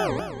Oh.